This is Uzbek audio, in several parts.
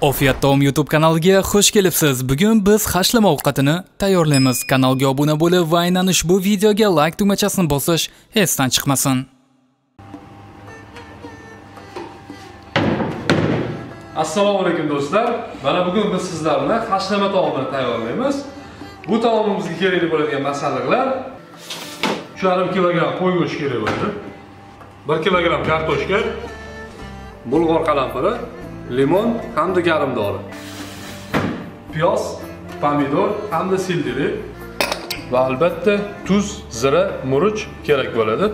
Ofiyat Tom YouTube kanaliga xush kelibsiz. Bugun biz hashlama ovqatini tayyorlaymiz. Kanalga obuna bo'lib va aynan ushbu videoga like tugmachasini bosish esdan chiqmasin. assalomu alaykum do'stlar mana bugun biz sizlar bilan hashlama taomini tayyorlaymiz bu taomimizga kerakli bo'ladigan masalliqlar uch yarim kilogramm qo'y go'shti kerak bo'ladi bir kilogramm kartoshka bulg'or qalampiri limon hamda garimdori piyoz pomidor hamda sildiri. Va albatta tuz zira murch kerak bo'ladi.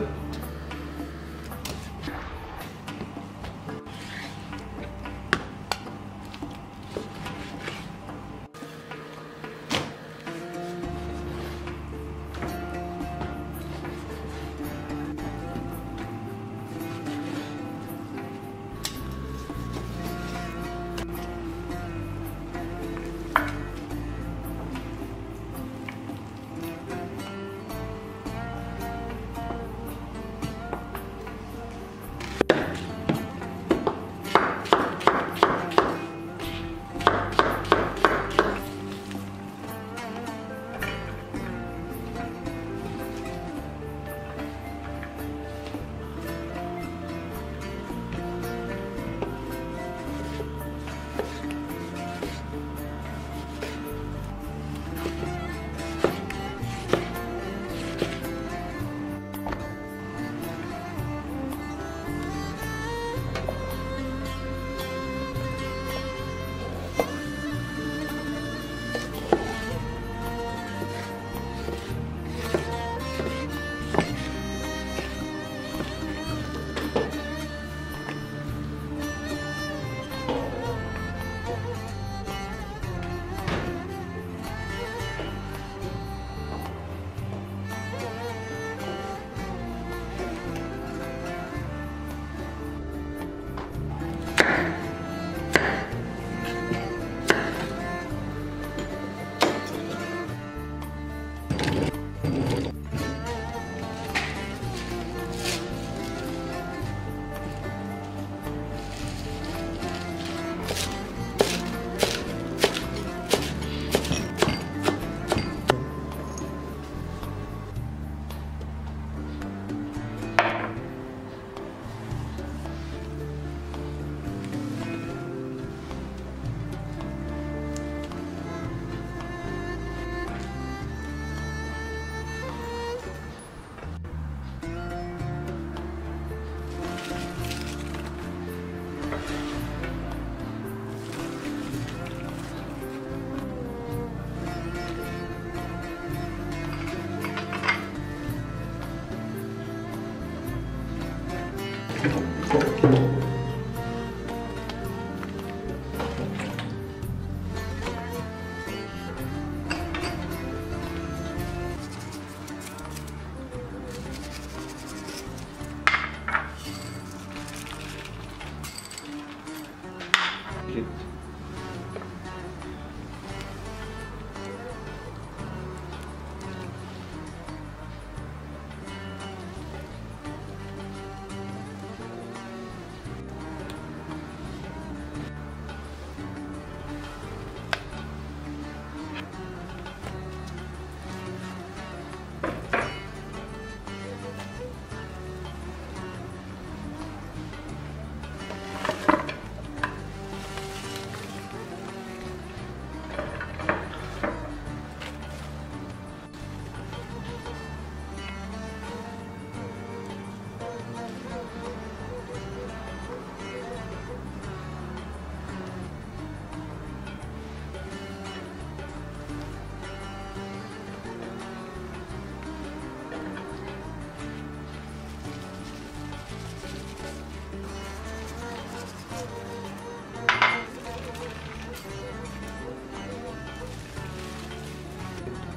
Egypt.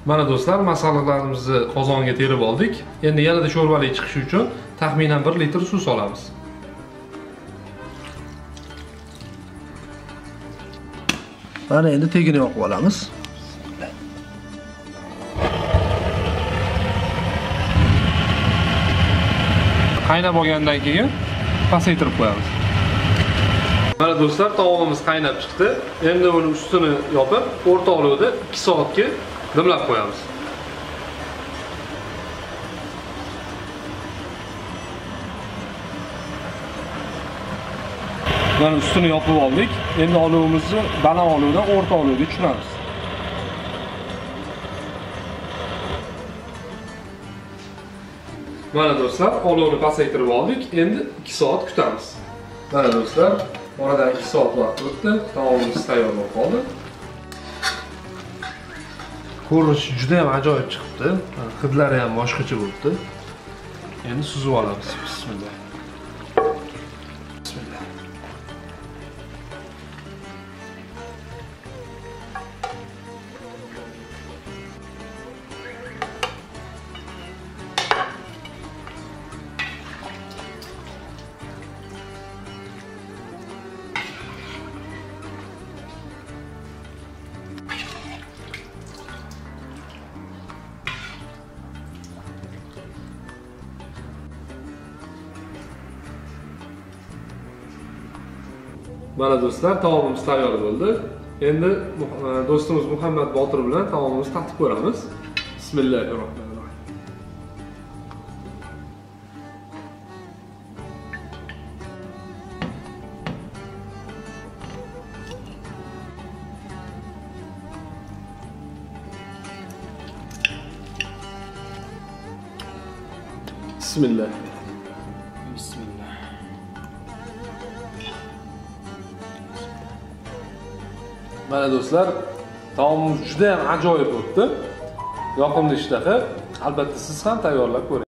Mana do'stlar masalliqlarimizni qozonga terib oldik. Endi yanada sho'rvali chiqishi uchun taxminan 1 litr suv solamiz. Mana endi tegini yoqib olamiz. Qaynab olgandan keyin pasaytirib qo'yamiz. Mana do'stlar, taomimiz qaynab chiqdi. Endi uni ustini yopib, o'rta olovda 2 soatga dimlab qo'yamiz. Mana ustini yopib oldik. Endi olovimizni baland olovdan o'rta olovga tushiramiz. Mana do'stlar, olovni pasaytirib oldik. Endi 2 soat kutamiz. Mana do'stlar, oradan 2 soat vaqt o'tdi. Taomimiz tayyor bo'lib qoldi. Ko'rinishi juda ham ajoyib chiqibdi. Hidlari ham boshqacha bo'libdi. Endi suzib olamiz. Bismillah. Mana do'stlar, taomimiz tayyor bo'ldi. Endi e, do'stimiz Muhammad Botir bilan taomimizni tatib ko'ramiz. Bismillahirrohmanirrohim. Bismillah. Bismillah. Mana do'stlar, taomimiz juda ham ajoyib bo'ldi. Yoqimli ishtaha. Albatta siz ham tayyorlab ko'ring.